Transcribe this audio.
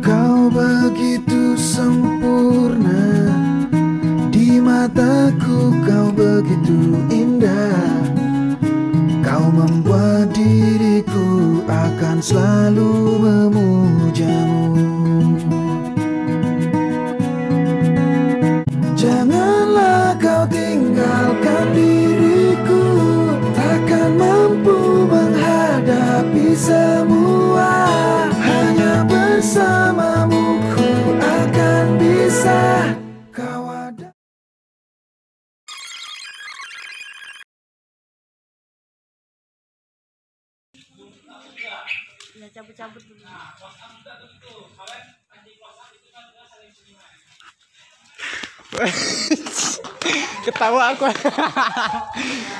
Kau begitu sempurna Di mataku kau begitu indah. Kau membuat diriku akan selalu semua Hanya bersamamu ku akan bisa Kau ada Ya cabut-cabut dulu. Ketawa aku.